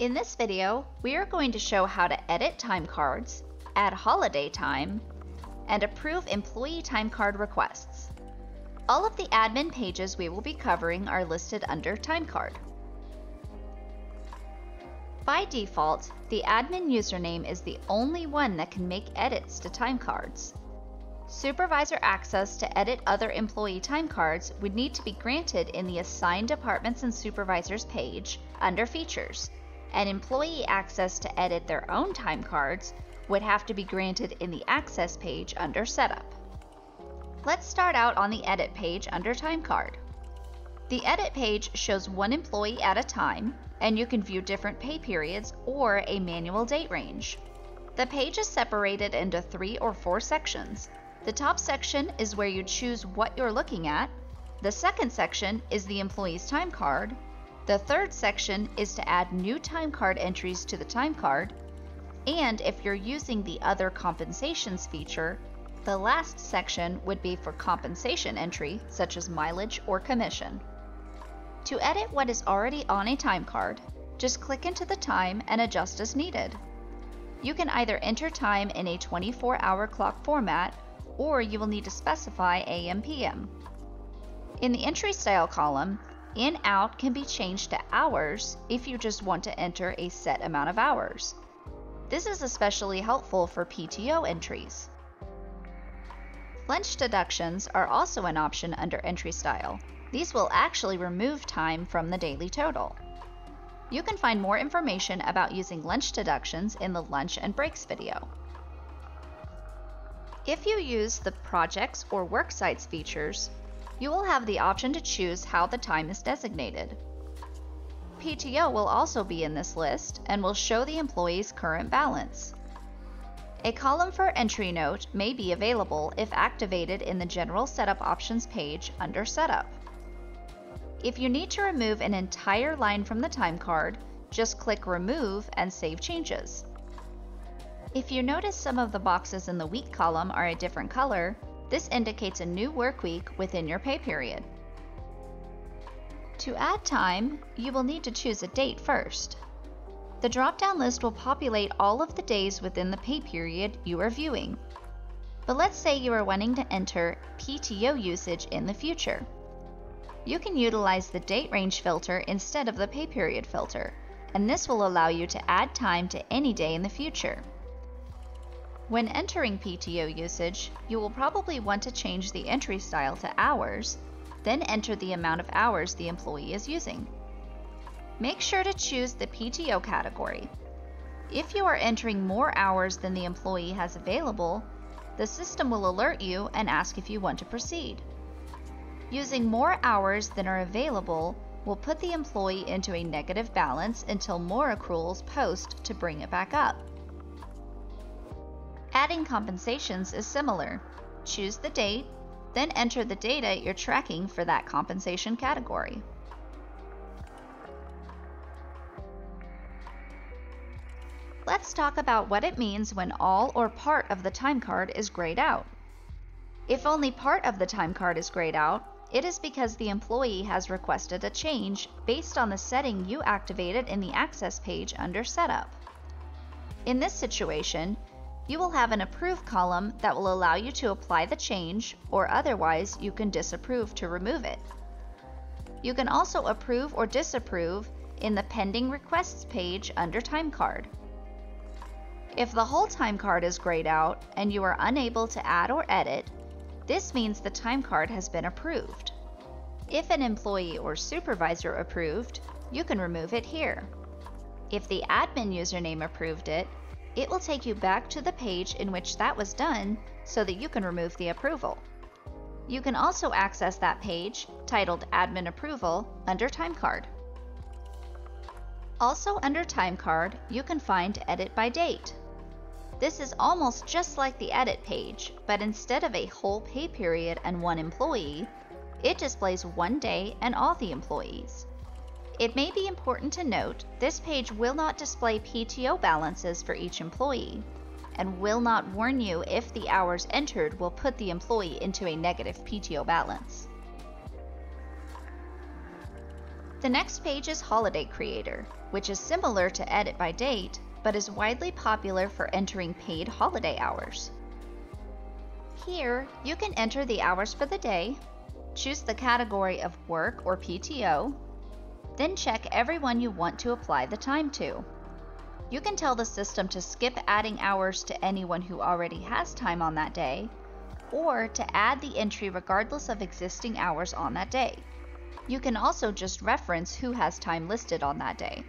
In this video, we are going to show how to edit time cards, add holiday time, and approve employee time card requests. All of the admin pages we will be covering are listed under time card. By default, the admin username is the only one that can make edits to time cards. Supervisor access to edit other employee time cards would need to be granted in the Assigned Departments and Supervisors page under Features, and employee access to edit their own time cards would have to be granted in the Access page under Setup. Let's start out on the Edit page under Time Card. The Edit page shows one employee at a time, and you can view different pay periods or a manual date range. The page is separated into three or four sections. The top section is where you choose what you're looking at. The second section is the employee's time card. The third section is to add new time card entries to the time card. And if you're using the Other Compensations feature, the last section would be for compensation entry, such as mileage or commission. To edit what is already on a time card, just click into the time and adjust as needed. You can either enter time in a 24-hour clock format, or you will need to specify AM-PM. In the entry style column, in-out can be changed to hours if you just want to enter a set amount of hours. This is especially helpful for PTO entries. Lunch deductions are also an option under entry style. These will actually remove time from the daily total. You can find more information about using lunch deductions in the lunch and breaks video. If you use the projects or work sites features, you will have the option to choose how the time is designated. PTO will also be in this list and will show the employee's current balance. A column for entry note may be available if activated in the General Setup Options page under Setup. If you need to remove an entire line from the time card, just click Remove and save changes. If you notice some of the boxes in the week column are a different color, this indicates a new work week within your pay period. To add time, you will need to choose a date first. The drop-down list will populate all of the days within the pay period you are viewing. But let's say you are wanting to enter PTO usage in the future. You can utilize the date range filter instead of the pay period filter, and this will allow you to add time to any day in the future. When entering PTO usage, you will probably want to change the entry style to hours, then enter the amount of hours the employee is using. Make sure to choose the PTO category. If you are entering more hours than the employee has available, the system will alert you and ask if you want to proceed. Using more hours than are available will put the employee into a negative balance until more accruals post to bring it back up. Adding compensations is similar. Choose the date, then enter the data you're tracking for that compensation category. Let's talk about what it means when all or part of the time card is grayed out. If only part of the time card is grayed out, it is because the employee has requested a change based on the setting you activated in the Access page under Setup. In this situation, you will have an Approve column that will allow you to apply the change, or otherwise you can disapprove to remove it. You can also approve or disapprove in the Pending Requests page under Time Card. If the whole time card is grayed out and you are unable to add or edit, this means the time card has been approved. If an employee or supervisor approved, you can remove it here. If the admin username approved it, it will take you back to the page in which that was done so that you can remove the approval. You can also access that page, titled Admin Approval, under Time Card. Also under Time Card, you can find Edit by Date. This is almost just like the edit page, but instead of a whole pay period and one employee, it displays one day and all the employees. It may be important to note this page will not display PTO balances for each employee and will not warn you if the hours entered will put the employee into a negative PTO balance. The next page is Holiday Creator, which is similar to Edit by Date, but is widely popular for entering paid holiday hours. Here, you can enter the hours for the day, choose the category of work or PTO, then check everyone you want to apply the time to. You can tell the system to skip adding hours to anyone who already has time on that day, or to add the entry regardless of existing hours on that day. You can also just reference who has time listed on that day.